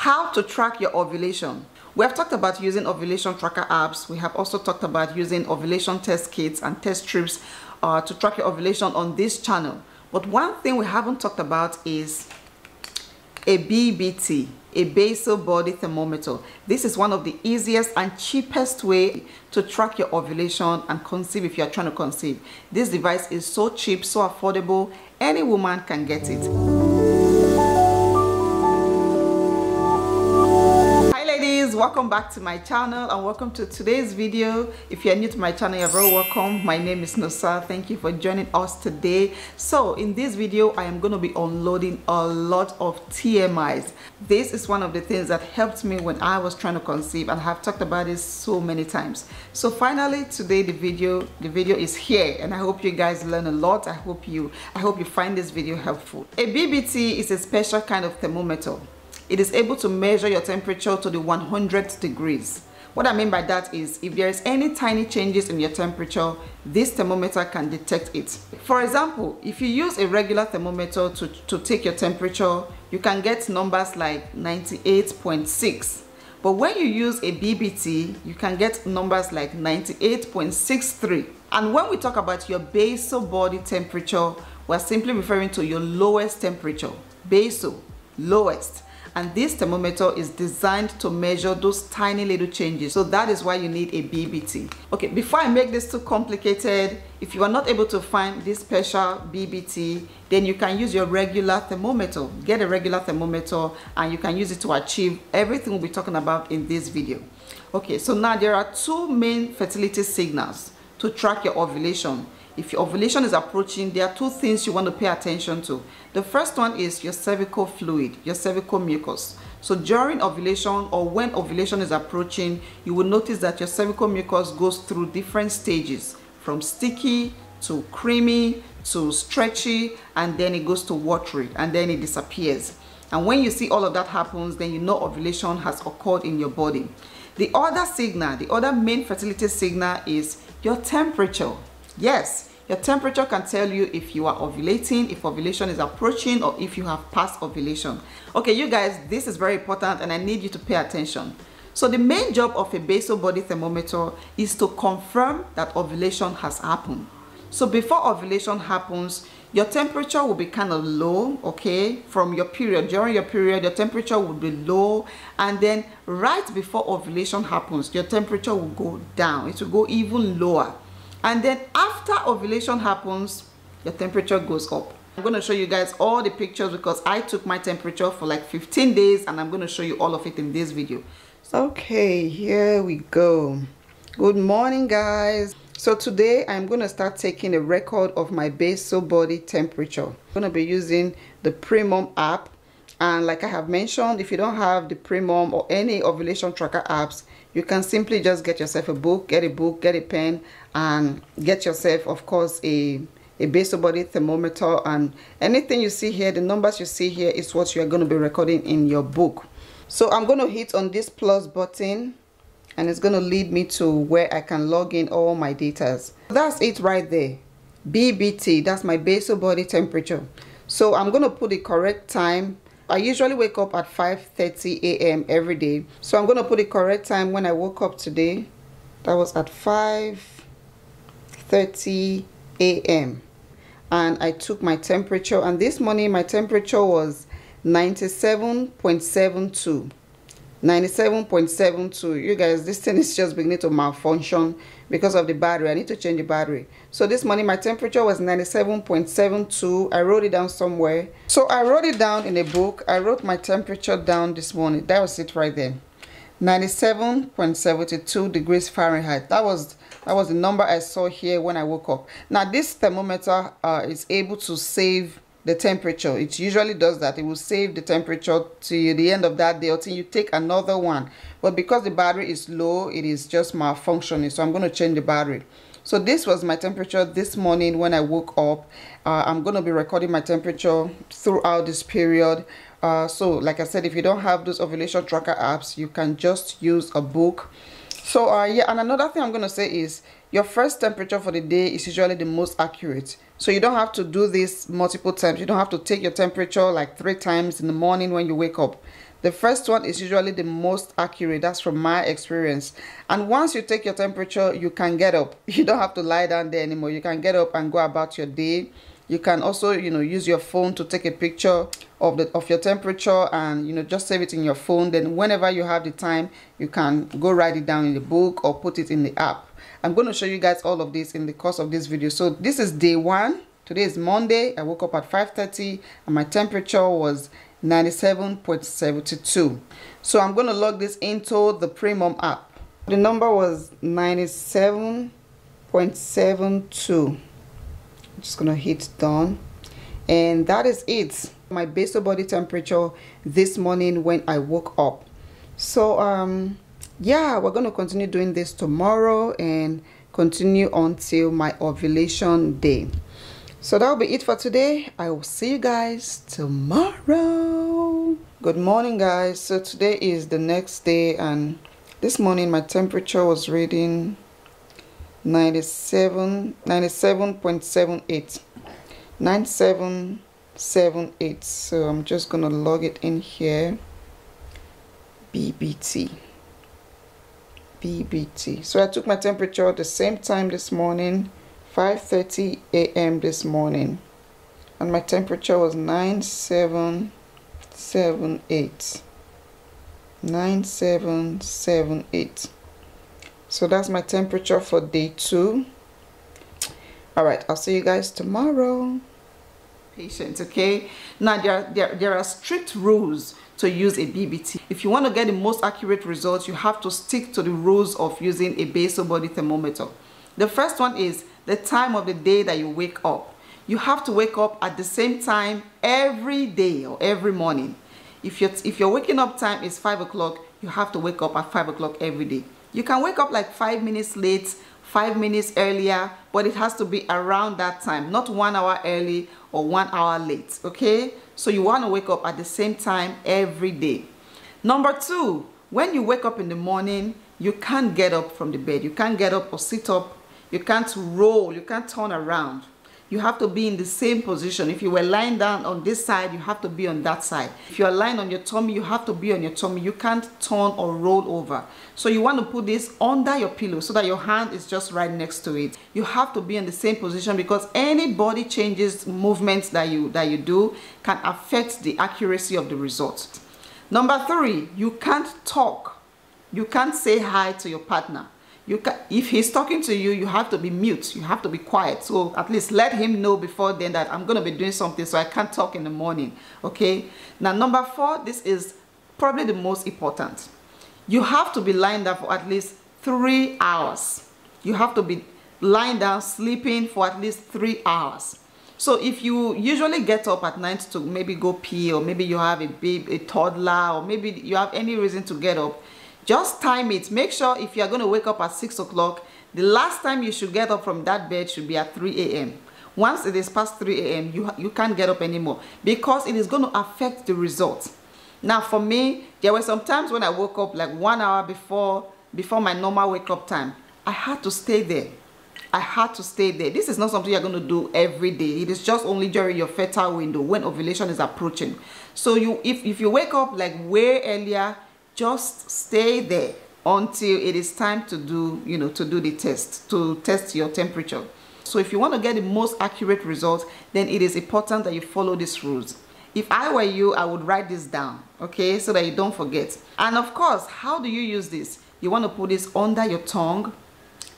how to track your ovulation. We have talked about using ovulation tracker apps. We have also talked about using ovulation test kits and test strips uh, to track your ovulation on this channel. But one thing we haven't talked about is a BBT, a basal body thermometer. This is one of the easiest and cheapest way to track your ovulation and conceive if you are trying to conceive. This device is so cheap, so affordable, any woman can get it. Welcome back to my channel and welcome to today's video. If you're new to my channel you're very welcome. My name is Nosa. Thank you for joining us today. So in this video I am going to be unloading a lot of TMIs this is one of the things that helped me when I was trying to conceive and I have talked about this so many times. So finally today the video the video is here and I hope you guys learn a lot. I hope you I hope you find this video helpful. A BBT is a special kind of thermometer it is able to measure your temperature to the 100th degrees. What I mean by that is if there is any tiny changes in your temperature, this thermometer can detect it. For example, if you use a regular thermometer to, to take your temperature, you can get numbers like 98.6. But when you use a BBT, you can get numbers like 98.63. And when we talk about your basal body temperature, we're simply referring to your lowest temperature. Basal, lowest and this thermometer is designed to measure those tiny little changes. So that is why you need a BBT okay before I make this too complicated if you are not able to find this special BBT then you can use your regular thermometer. Get a regular thermometer and you can use it to achieve everything we'll be talking about in this video. Okay so now there are two main fertility signals to track your ovulation if your ovulation is approaching, there are two things you want to pay attention to. The first one is your cervical fluid, your cervical mucus. So during ovulation or when ovulation is approaching, you will notice that your cervical mucus goes through different stages from sticky to creamy to stretchy and then it goes to watery and then it disappears. And when you see all of that happens, then you know ovulation has occurred in your body. The other signal, the other main fertility signal is your temperature. Yes, your temperature can tell you if you are ovulating, if ovulation is approaching, or if you have passed ovulation. Okay, you guys, this is very important and I need you to pay attention. So the main job of a basal body thermometer is to confirm that ovulation has happened. So before ovulation happens, your temperature will be kind of low, okay, from your period. During your period, your temperature will be low. And then right before ovulation happens, your temperature will go down. It will go even lower and then after ovulation happens your temperature goes up. I'm going to show you guys all the pictures because i took my temperature for like 15 days and i'm going to show you all of it in this video. Okay here we go. Good morning guys. So today i'm going to start taking a record of my basal body temperature. I'm going to be using the Premom app. And like i have mentioned if you don't have the Premom or any ovulation tracker apps you can simply just get yourself a book get a book get a pen and get yourself of course a a basal body thermometer. And anything you see here the numbers you see here is what you are going to be recording in your book. So i'm going to hit on this plus button and it's going to lead me to where i can log in all my data that's it right there. Bbt that's my basal body temperature. So i'm going to put the correct time I usually wake up at 5:30 a.m. every day. So I'm going to put the correct time when I woke up today. That was at 5:30 a.m. And I took my temperature and this morning my temperature was 97.72. 97.72 you guys this thing is just beginning to malfunction because of the battery. I need to change the battery. So this morning my temperature was 97.72 i wrote it down somewhere. So i wrote it down in a book. I wrote my temperature down this morning. That was it right there. 97.72 degrees fahrenheit. That was that was the number i saw here when i woke up. Now this thermometer uh, is able to save the temperature. It usually does that. It will save the temperature to the end of that day until you take another one. But because the battery is low it is just malfunctioning. So i'm going to change the battery. So this was my temperature this morning when i woke up. Uh, i'm going to be recording my temperature throughout this period. Uh, so like i said if you don't have those ovulation tracker apps you can just use a book. So uh, yeah and another thing i'm going to say is your first temperature for the day is usually the most accurate. So you don't have to do this multiple times. You don't have to take your temperature like three times in the morning when you wake up. the first one is usually the most accurate. That's from my experience. And once you take your temperature you can get up. You don't have to lie down there anymore. You can get up and go about your day. You can also you know use your phone to take a picture of the of your temperature and you know just save it in your phone. Then whenever you have the time you can go write it down in the book or put it in the app i'm going to show you guys all of this in the course of this video. So this is day one. Today is monday. I woke up at 5 30 and my temperature was 97.72 so i'm going to log this into the Premom app. The number was 97.72 i'm just going to hit done. And that is it. My basal body temperature this morning when i woke up. So um yeah we're going to continue doing this tomorrow and continue until my ovulation day so that'll be it for today. I will see you guys tomorrow. Good morning, guys. So today is the next day, and this morning my temperature was reading 97 97.78 9778 so i'm just gonna log it in here bbt bbt so i took my temperature at the same time this morning 5:30 a.m. this morning. And my temperature was 9778 9778 so that's my temperature for day 2 all right I'll see you guys tomorrow. Patience, okay? Now there, there, there are strict rules to use a BBT. If you want to get the most accurate results, you have to stick to the rules of using a basal body thermometer. The first one is the time of the day that you wake up. You have to wake up at the same time every day or every morning. If, you if your waking up time is 5 o'clock, you have to wake up at 5 o'clock every day. You can wake up like 5 minutes late, 5 minutes earlier, but it has to be around that time, not 1 hour early or 1 hour late, okay? So you want to wake up at the same time every day. Number two, when you wake up in the morning, you can't get up from the bed. You can't get up or sit up you can't roll, you can't turn around. You have to be in the same position. If you were lying down on this side, you have to be on that side. If you're lying on your tummy, you have to be on your tummy. You can't turn or roll over. So you want to put this under your pillow so that your hand is just right next to it. You have to be in the same position because any body changes, movements that you, that you do can affect the accuracy of the result. Number three, you can't talk. You can't say hi to your partner you can if he's talking to you you have to be mute. You have to be quiet. So at least let him know before then that i'm going to be doing something so i can't talk in the morning okay? Now number four this is probably the most important. You have to be lying down for at least three hours. You have to be lying down sleeping for at least three hours. So if you usually get up at night to maybe go pee or maybe you have a baby a toddler or maybe you have any reason to get up just time it make sure if you are going to wake up at 6 o'clock the last time you should get up from that bed should be at 3 a.m once it is past 3 a.m you you can't get up anymore because it is going to affect the results now for me there were some times when i woke up like one hour before before my normal wake up time i had to stay there I had to stay there. This is not something you're going to do every day. It is just only during your fertile window when ovulation is approaching. So you, if, if you wake up like way earlier, just stay there until it is time to do you know to do the test to test your temperature. So if you want to get the most accurate result then it is important that you follow these rules. If i were you i would write this down okay so that you don't forget. And of course how do you use this? You want to put this under your tongue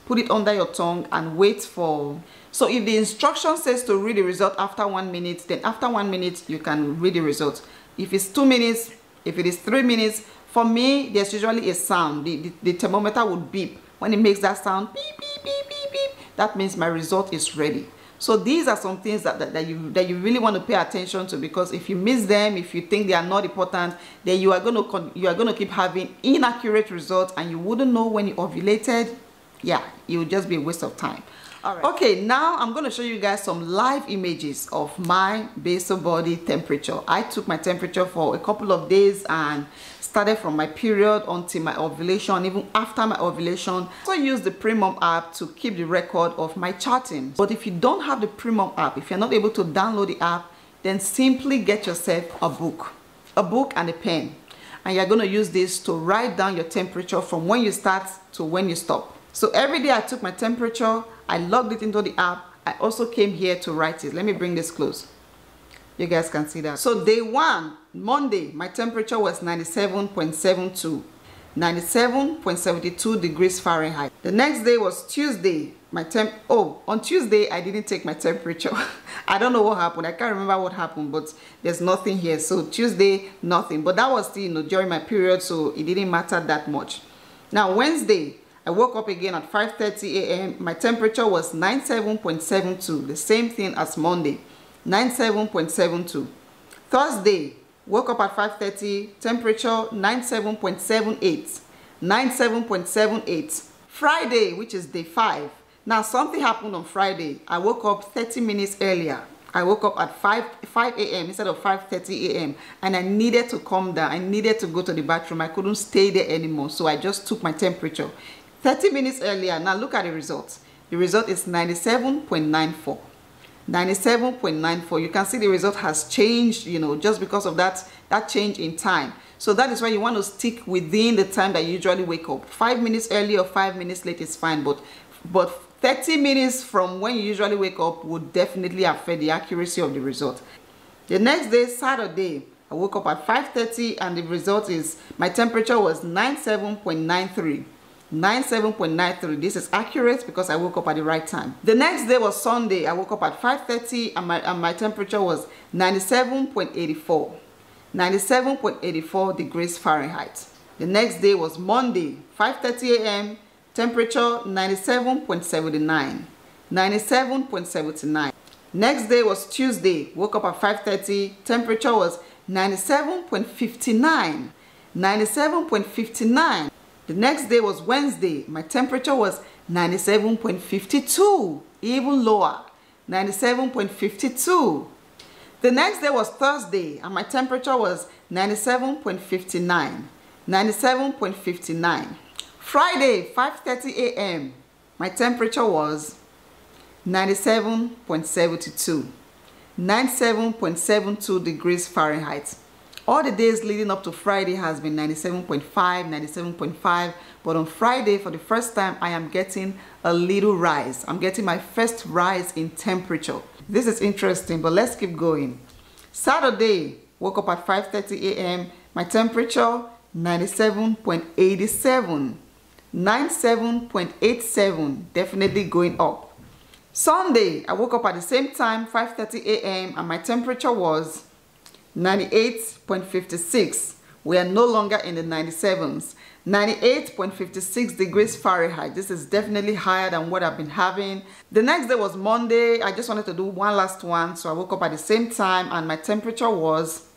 put it under your tongue and wait for so if the instruction says to read the result after one minute then after one minute you can read the result. If it's two minutes if it is three minutes for me, there's usually a sound. The, the, the thermometer would beep. When it makes that sound, beep, beep, beep, beep, beep, that means my result is ready. So these are some things that, that, that, you that you really want to pay attention to because if you miss them, if you think they are not important, then you are going to you are going to keep having inaccurate results and you wouldn't know when you ovulated. Yeah, it would just be a waste of time. All right. Okay, now I'm going to show you guys some live images of my basal body temperature. I took my temperature for a couple of days and started from my period until my ovulation even after my ovulation so use the Premom app to keep the record of my charting but if you don't have the Premom app if you're not able to download the app then simply get yourself a book a book and a pen and you're going to use this to write down your temperature from when you start to when you stop. So every day I took my temperature, I logged it into the app. I also came here to write it. Let me bring this close. You guys can see that. So day one, Monday, my temperature was 97.72. 97.72 degrees Fahrenheit. The next day was Tuesday. My temp, oh, on Tuesday, I didn't take my temperature. I don't know what happened. I can't remember what happened, but there's nothing here. So Tuesday, nothing. But that was still, you know, during my period, so it didn't matter that much. Now, Wednesday, I woke up again at 5.30 a.m. My temperature was 97.72, the same thing as Monday, 97.72. Thursday, woke up at 5.30 temperature 97.78 97.78 friday which is day five. Now something happened on friday. I woke up 30 minutes earlier. I woke up at 5 5 a.m instead of 5:30 a.m and i needed to come down. I needed to go to the bathroom. I couldn't stay there anymore so i just took my temperature 30 minutes earlier. Now look at the results the result is 97.94 97.94 you can see the result has changed you know just because of that that change in time. So that is why you want to stick within the time that you usually wake up. Five minutes early or five minutes late is fine but but 30 minutes from when you usually wake up would definitely affect the accuracy of the result. The next day saturday i woke up at 5:30 and the result is my temperature was 97.93 97.93 this is accurate because i woke up at the right time. The next day was sunday. I woke up at 5:30 and my and my temperature was 97.84 97.84 degrees fahrenheit. The next day was monday 5:30 a.m temperature 97.79 97.79 next day was tuesday. Woke up at 5:30 temperature was 97.59 97.59 the next day was Wednesday. My temperature was 97.52, even lower, 97.52. The next day was Thursday and my temperature was 97.59, 97.59. Friday, 5.30 a.m., my temperature was 97.72, 97.72 degrees Fahrenheit all the days leading up to Friday has been 97.5 97.5 but on Friday for the first time I am getting a little rise I'm getting my first rise in temperature this is interesting but let's keep going Saturday woke up at 5:30 a.m. my temperature 97.87 97.87 definitely going up Sunday I woke up at the same time 5:30 a.m. and my temperature was 98.56. We are no longer in the 97s. 98.56 degrees Fahrenheit. This is definitely higher than what I've been having. The next day was Monday. I just wanted to do one last one. So I woke up at the same time and my temperature was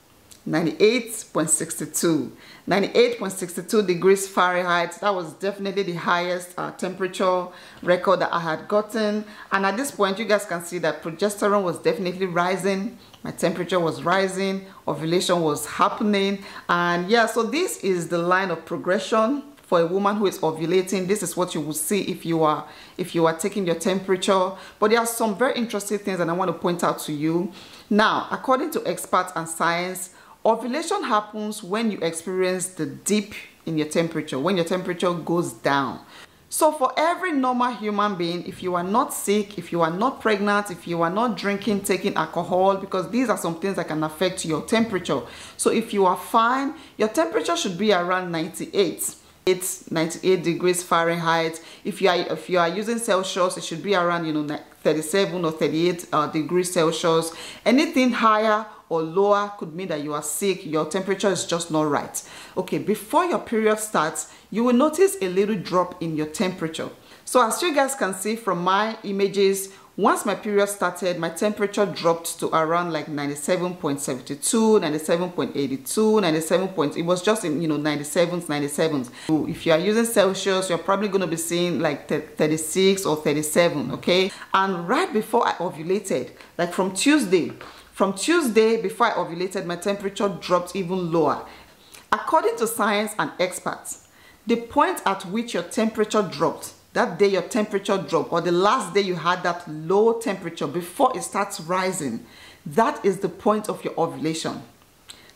98.62. 98.62 degrees Fahrenheit. That was definitely the highest uh, temperature record that I had gotten. And at this point, you guys can see that progesterone was definitely rising. My temperature was rising. Ovulation was happening. And yeah so this is the line of progression for a woman who is ovulating. This is what you will see if you are if you are taking your temperature. But there are some very interesting things that i want to point out to you. Now according to experts and science ovulation happens when you experience the dip in your temperature when your temperature goes down so for every normal human being, if you are not sick, if you are not pregnant, if you are not drinking, taking alcohol, because these are some things that can affect your temperature. So if you are fine, your temperature should be around 98. It's 98 degrees Fahrenheit. If you are if you are using Celsius, it should be around you know 37 or 38 uh, degrees Celsius. Anything higher or lower could mean that you are sick, your temperature is just not right. Okay, before your period starts, you will notice a little drop in your temperature. So as you guys can see from my images, once my period started, my temperature dropped to around like 97.72, 97.82, 97 point, it was just in, you know, 97s, 97s. So if you are using Celsius, you're probably going to be seeing like 36 or 37, okay? And right before I ovulated, like from Tuesday, from Tuesday, before I ovulated, my temperature dropped even lower. According to science and experts, the point at which your temperature dropped, that day your temperature dropped, or the last day you had that low temperature before it starts rising, that is the point of your ovulation.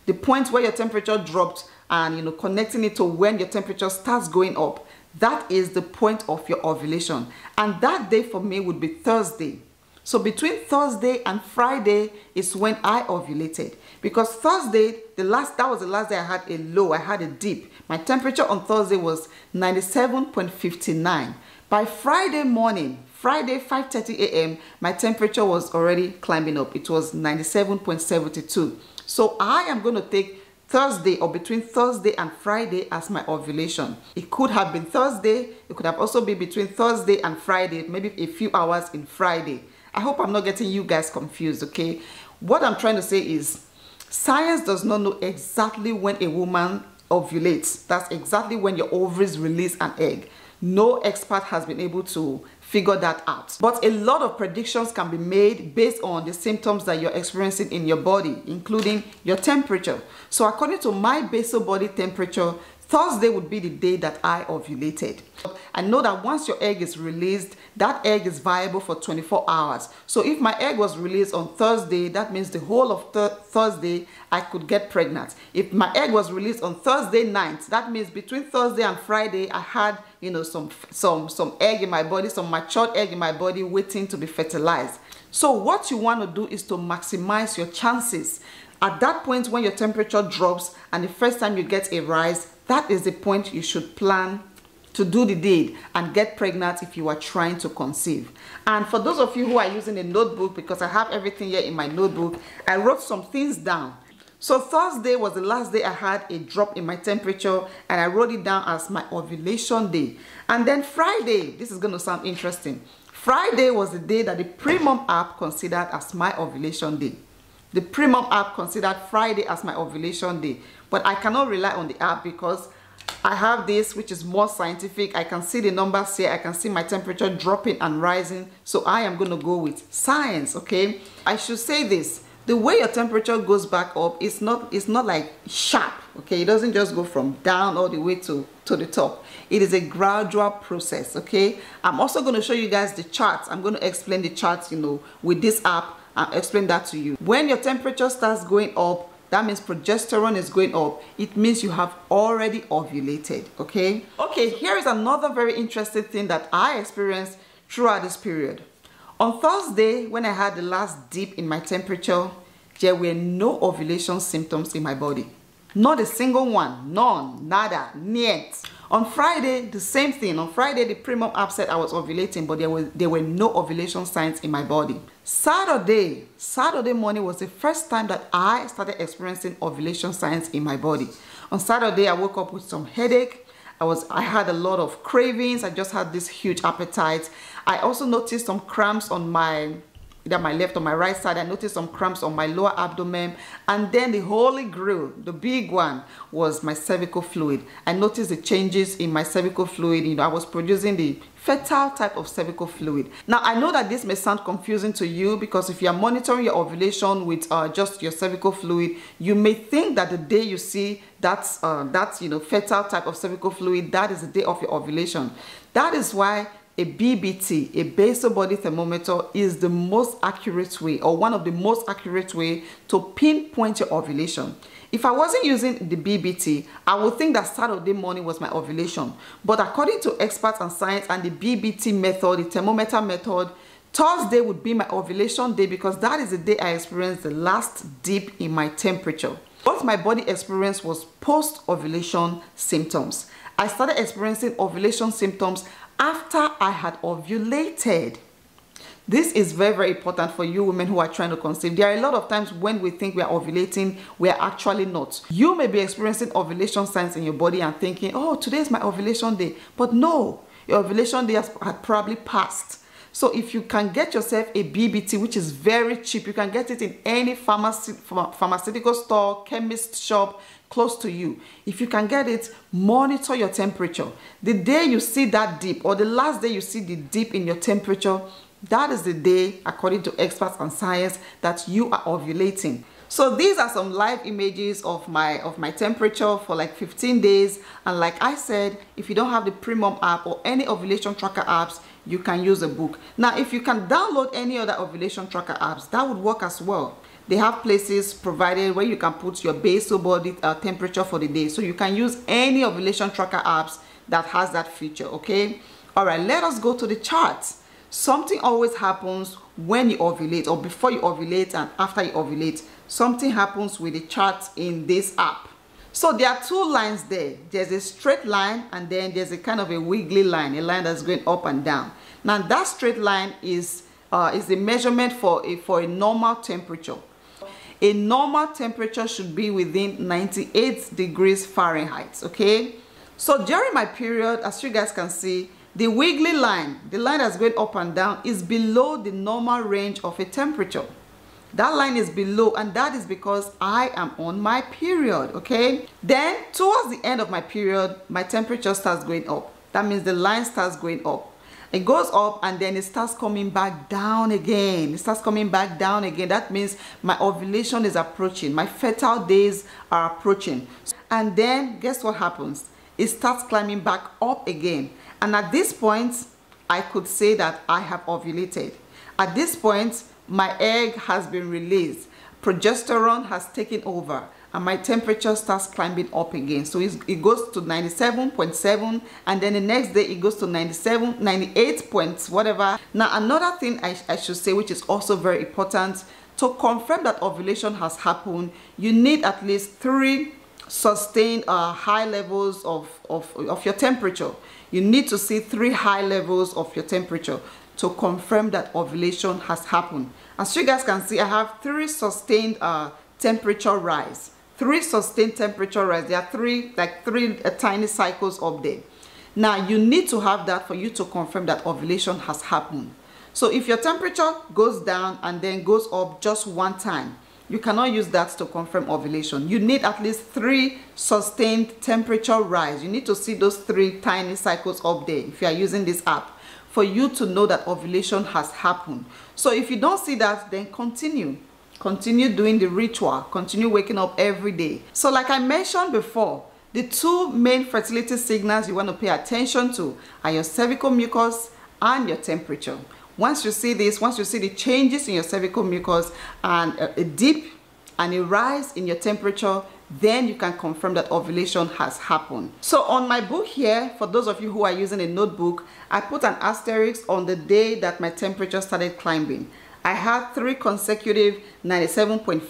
The point where your temperature dropped and you know connecting it to when your temperature starts going up that is the point of your ovulation and that day for me would be thursday so between thursday and friday is when i ovulated because thursday the last that was the last day i had a low i had a dip my temperature on thursday was 97.59 by friday morning Friday 5:30 a.m. my temperature was already climbing up. It was 97.72. So I am going to take Thursday or between Thursday and Friday as my ovulation. It could have been Thursday. It could have also been between Thursday and Friday, maybe a few hours in Friday. I hope I'm not getting you guys confused, okay? What I'm trying to say is science does not know exactly when a woman ovulates. That's exactly when your ovaries release an egg. No expert has been able to figure that out. But a lot of predictions can be made based on the symptoms that you're experiencing in your body, including your temperature. So according to my basal body temperature, Thursday would be the day that I ovulated. I know that once your egg is released, that egg is viable for 24 hours. So if my egg was released on Thursday, that means the whole of th Thursday I could get pregnant. If my egg was released on Thursday night, that means between Thursday and Friday, I had, you know, some some some egg in my body, some matured egg in my body waiting to be fertilized. So what you want to do is to maximize your chances. At that point when your temperature drops and the first time you get a rise, that is the point you should plan to do the deed and get pregnant if you are trying to conceive. And for those of you who are using a notebook, because I have everything here in my notebook, I wrote some things down. So Thursday was the last day I had a drop in my temperature and I wrote it down as my ovulation day. And then Friday, this is going to sound interesting. Friday was the day that the Premom app considered as my ovulation day. The Premom app considered Friday as my ovulation day. But I cannot rely on the app because I have this which is more scientific. I can see the numbers here. I can see my temperature dropping and rising. So I am going to go with science, okay? I should say this. The way your temperature goes back up, it's not, it's not like sharp, okay? It doesn't just go from down all the way to, to the top. It is a gradual process, okay? I'm also going to show you guys the charts. I'm going to explain the charts, you know, with this app and explain that to you. When your temperature starts going up, that means progesterone is going up. It means you have already ovulated okay? Okay here is another very interesting thing that i experienced throughout this period. On thursday when i had the last dip in my temperature there were no ovulation symptoms in my body. Not a single one. None. Nada. Niet on Friday, the same thing. On Friday, the Premom app said I was ovulating, but there, was, there were no ovulation signs in my body. Saturday, Saturday morning was the first time that I started experiencing ovulation signs in my body. On Saturday, I woke up with some headache. I was I had a lot of cravings. I just had this huge appetite. I also noticed some cramps on my either my left or my right side. I noticed some cramps on my lower abdomen. And then the holy grail, the big one, was my cervical fluid. I noticed the changes in my cervical fluid. You know, I was producing the fertile type of cervical fluid. Now, I know that this may sound confusing to you because if you are monitoring your ovulation with uh, just your cervical fluid, you may think that the day you see that's, uh, that's, you know, fertile type of cervical fluid, that is the day of your ovulation. That is why a BBT, a basal body thermometer, is the most accurate way or one of the most accurate way to pinpoint your ovulation. If I wasn't using the BBT, I would think that Saturday morning was my ovulation. But according to experts and science and the BBT method, the thermometer method, Thursday would be my ovulation day because that is the day I experienced the last dip in my temperature. What my body experienced was post-ovulation symptoms. I started experiencing ovulation symptoms after I had ovulated. This is very, very important for you women who are trying to conceive. There are a lot of times when we think we are ovulating, we are actually not. You may be experiencing ovulation signs in your body and thinking, oh, today is my ovulation day. But no, your ovulation day has had probably passed. So if you can get yourself a BBT, which is very cheap, you can get it in any pharmacy, pharmaceutical store, chemist shop close to you. If you can get it, monitor your temperature. The day you see that dip or the last day you see the dip in your temperature, that is the day, according to experts and science, that you are ovulating. So these are some live images of my of my temperature for like 15 days. And like I said, if you don't have the Premom app or any ovulation tracker apps, you can use a book. Now, if you can download any other ovulation tracker apps, that would work as well. they have places provided where you can put your basal body uh, temperature for the day. So you can use any ovulation tracker apps that has that feature okay? All right let us go to the charts. Something always happens when you ovulate or before you ovulate and after you ovulate. Something happens with the charts in this app so there are two lines there. There's a straight line and then there's a kind of a wiggly line a line that's going up and down. Now that straight line is uh, is the measurement for a for a normal temperature. A normal temperature should be within 98 degrees Fahrenheit okay? So during my period as you guys can see the wiggly line the line that's going up and down is below the normal range of a temperature that line is below and that is because I am on my period okay? Then towards the end of my period my temperature starts going up. That means the line starts going up. It goes up and then it starts coming back down again. It starts coming back down again. That means my ovulation is approaching. My fertile days are approaching. And then guess what happens? It starts climbing back up again. And at this point I could say that I have ovulated. At this point my egg has been released progesterone has taken over and my temperature starts climbing up again. So it goes to 97.7 and then the next day it goes to 97 98 points whatever. Now another thing I, I should say which is also very important to confirm that ovulation has happened you need at least three sustained uh, high levels of, of, of your temperature. You need to see three high levels of your temperature to confirm that ovulation has happened as you guys can see i have three sustained uh, temperature rise three sustained temperature rise. There are three, like three uh, tiny cycles up there. Now, you need to have that for you to confirm that ovulation has happened. So if your temperature goes down and then goes up just one time, you cannot use that to confirm ovulation. You need at least three sustained temperature rise. You need to see those three tiny cycles up there if you are using this app for you to know that ovulation has happened. So if you don't see that, then continue. Continue doing the ritual. Continue waking up every day. So like i mentioned before the two main fertility signals you want to pay attention to are your cervical mucus and your temperature. Once you see this once you see the changes in your cervical mucus and a, dip and a rise in your temperature then you can confirm that ovulation has happened. So on my book here, for those of you who are using a notebook, I put an asterisk on the day that my temperature started climbing. I had three consecutive 97.5s,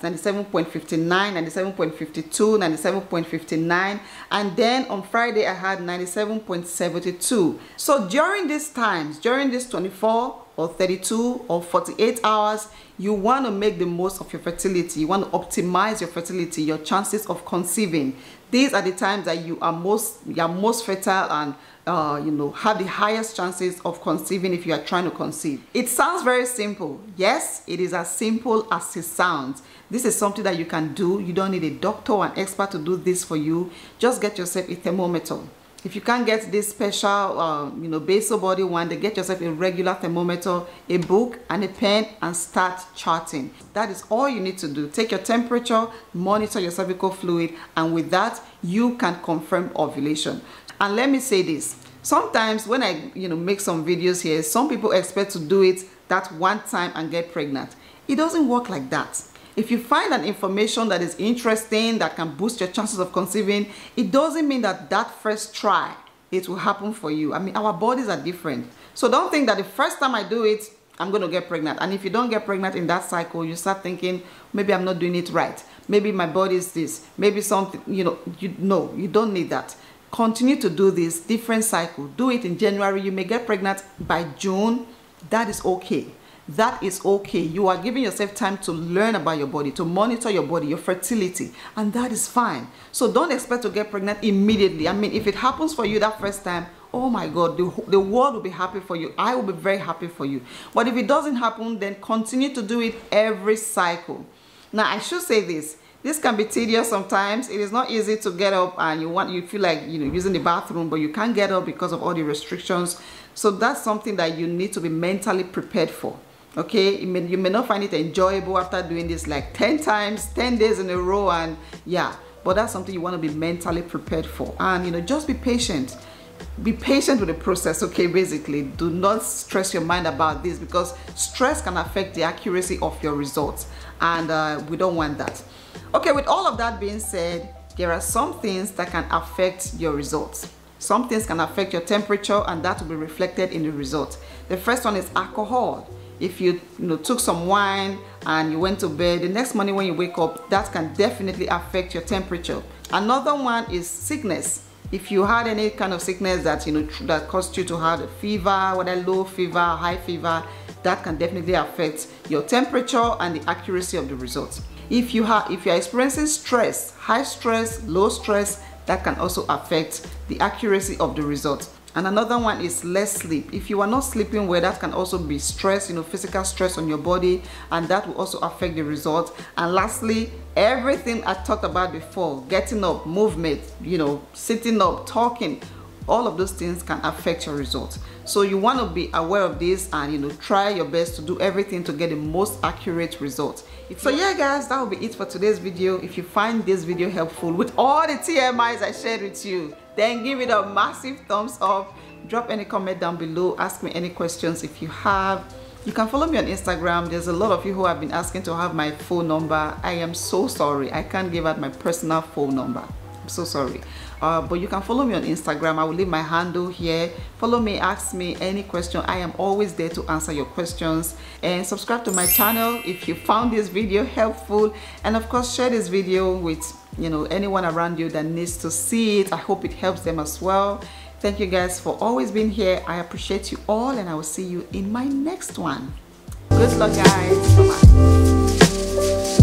97.59, 97.52, 97.59, and then on Friday I had 97.72. So during these times, during these 24 or 32 or 48 hours, you want to make the most of your fertility. You want to optimize your fertility, your chances of conceiving. These are the times that you are most, you are most fertile and uh, you know, have the highest chances of conceiving if you are trying to conceive. It sounds very simple. Yes, it is as simple as it sounds. This is something that you can do. You don't need a doctor or an expert to do this for you. Just get yourself a thermometer. If you can't get this special, uh, you know, basal body one, then get yourself a regular thermometer, a book, and a pen, and start charting. That is all you need to do. Take your temperature, monitor your cervical fluid, and with that, you can confirm ovulation. And let me say this, sometimes when I you know make some videos here, some people expect to do it that one time and get pregnant. It doesn't work like that. If you find an information that is interesting, that can boost your chances of conceiving, it doesn't mean that that first try, it will happen for you. I mean, our bodies are different. So don't think that the first time I do it, I'm going to get pregnant. And if you don't get pregnant in that cycle, you start thinking, maybe I'm not doing it right. Maybe my body is this. Maybe something, you know, you know, you don't need that continue to do this different cycle do it in january you may get pregnant by june that is okay that is okay. You are giving yourself time to learn about your body to monitor your body your fertility and that is fine. So don't expect to get pregnant immediately. I mean if it happens for you that first time oh my god the, the world will be happy for you. I will be very happy for you. But if it doesn't happen then continue to do it every cycle. Now i should say this. This can be tedious sometimes. It is not easy to get up and you want you feel like you know using the bathroom but you can't get up because of all the restrictions. So that's something that you need to be mentally prepared for okay you may, you may not find it enjoyable after doing this like 10 times 10 days in a row and yeah. But that's something you want to be mentally prepared for. And you know just be patient. Be patient with the process okay basically. Do not stress your mind about this because stress can affect the accuracy of your results. And uh, we don't want that. Okay with all of that being said there are some things that can affect your results. Some things can affect your temperature and that will be reflected in the result. The first one is alcohol if you, you know, took some wine and you went to bed the next morning when you wake up that can definitely affect your temperature. Another one is sickness. If you had any kind of sickness that you know that caused you to have a fever whether low fever high fever that can definitely affect your temperature and the accuracy of the results if you have if you're experiencing stress high stress low stress that can also affect the accuracy of the results and another one is less sleep. If you are not sleeping well that can also be stress you know physical stress on your body and that will also affect the results. And lastly everything i talked about before getting up movement you know sitting up talking all of those things can affect your results. So you want to be aware of this and you know try your best to do everything to get the most accurate results. So yeah guys that will be it for today's video. If you find this video helpful with all the tmis i shared with you then give it a massive thumbs up. Drop any comment down below. Ask me any questions if you have. You can follow me on instagram. There's a lot of you who have been asking to have my phone number. I am so sorry. I can't give out my personal phone number so sorry. Uh, but you can follow me on instagram. I will leave my handle here. Follow me ask me any question. I am always there to answer your questions. And subscribe to my channel if you found this video helpful. And of course share this video with you know anyone around you that needs to see it. I hope it helps them as well. Thank you guys for always being here. I appreciate you all and i will see you in my next one. Good luck guys. Bye, -bye.